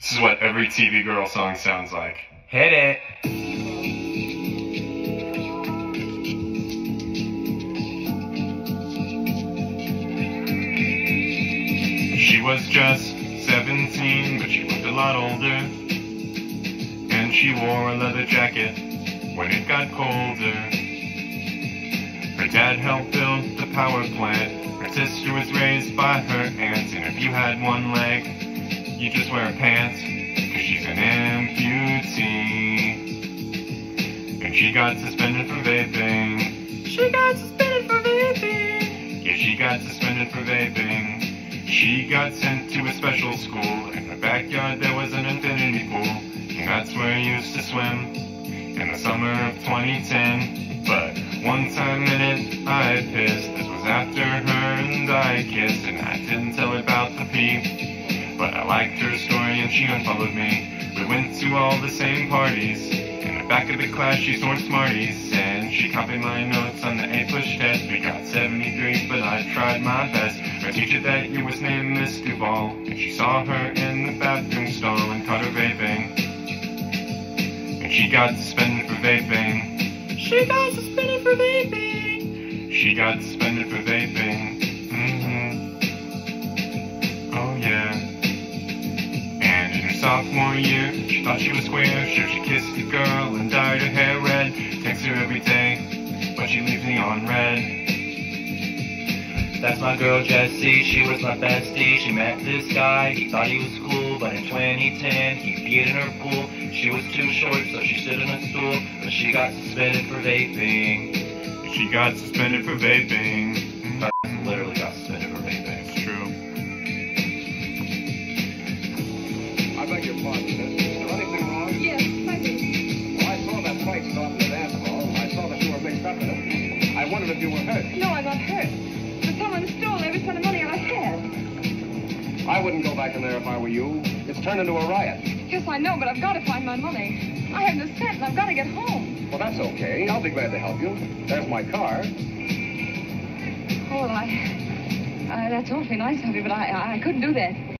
This is what every TV girl song sounds like. Hit it. She was just 17, but she looked a lot older. And she wore a leather jacket when it got colder. Her dad helped build the power plant. Her sister was raised by her aunt, And if you had one leg, you just wear pants. Cause she's an amputee. And she got suspended for vaping. She got suspended for vaping. Yeah, she got suspended for vaping. She got sent to a special school. In her backyard there was an infinity pool. And that's where I used to swim in the summer of 2010. But one time in it I pissed. This was after her and I kissed. And I didn't tell her about the pee. But I liked her story and she unfollowed me. We went to all the same parties. In the back of the class she snorted Smarties. And she copied my notes on the APUSH test. We got 73, but I tried my best. Our teacher that year was named Miss Duval. And she saw her in the bathroom stall and caught her vaping. And she got suspended for vaping. She got suspended for vaping. She got suspended for vaping. Mm-hmm. Oh yeah. Sophomore year, she thought she was square. Sure, she kissed a girl and dyed her hair red. Texts her every day, but she leaves me on read. That's my girl Jessie, she was my bestie. She met this guy, he thought he was cool, but in 2010 he peed in her pool. She was too short, so she stood in a stool, but she got suspended for vaping. She got suspended for vaping. Literally got suspended it. I wondered if you were hurt. No, I'm not hurt. But someone stole every cent of money I had. I wouldn't go back in there if I were you. It's turned into a riot. Yes, I know, but I've got to find my money. I haven't a cent, and I've got to get home. Well, that's okay. I'll be glad to help you. There's my car. Oh, well, I... Uh, that's awfully nice of you, but I, I, I couldn't do that.